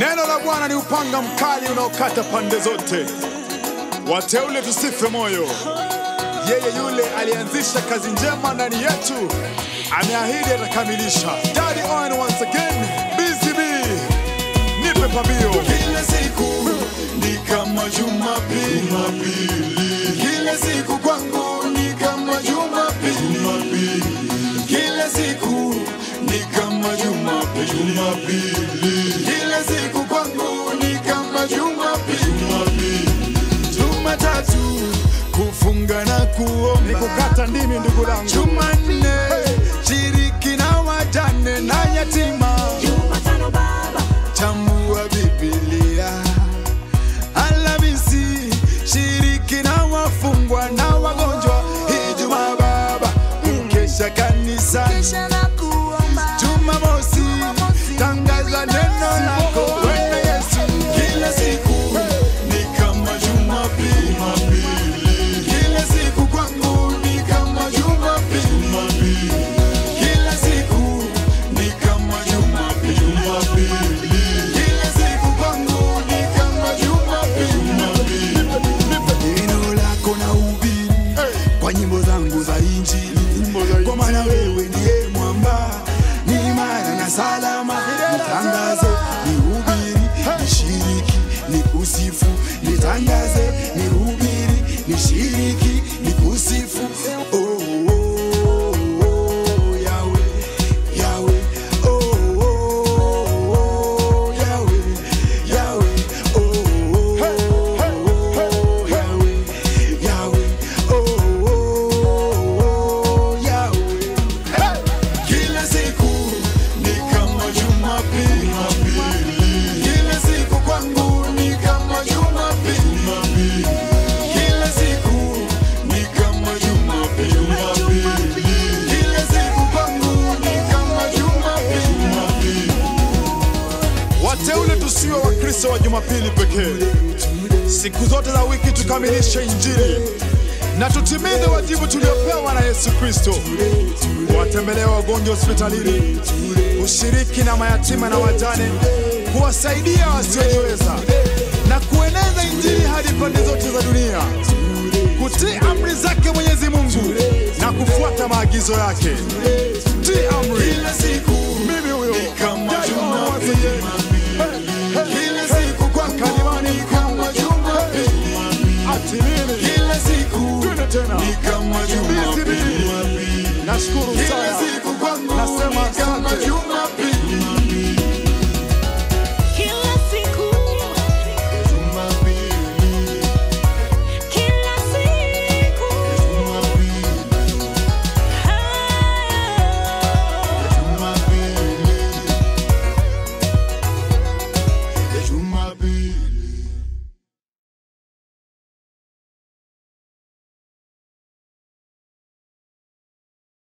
Neno la Bwana ni upanga mkali unaokata pande zote. Wateule tusife moyo. Yeye yule alianzisha kazi njema ndani yetu, ameahidi atakamilisha. Daddy Owen once again, BCB, nipe pambio. Kila siku ni kama Jumapili, kila siku kwangu ni kama Jumapili, kila siku ni kama Jumapili, kila siku kwangu ni kama Jumapili, Jumatatu kufunga na Ni kukata ndimi ndugu langu. Jumanne shiriki na wajane na yatima Jumatano baba, chambua Biblia. Alhamisi shiriki na wafungwa na wagonjwa. Ijumaa baba kukesha kanisani. kesha na nishiriki, nikusifu. Wateule tusiwe Wakristo wa Jumapili pekee. Siku zote za wiki tukamilishe Injili na tutimize wajibu tuliopewa na Yesu Kristo, kuwatembelea wagonjwa hospitalini, ushiriki na mayatima na wajane, kuwasaidia wasiojiweza na kueneza Injili hadi pande zote za dunia, kutii amri zake Mwenyezi Mungu na kufuata maagizo yake. what you want me to be. Naskuru.